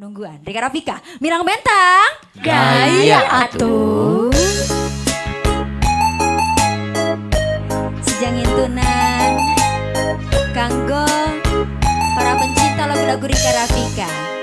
Nungguan. Rika Rafika, Mirang Bentang. Gaya atuh. Sejangin tunan. Kanggo para pencinta lagu-lagu Rika Rafika.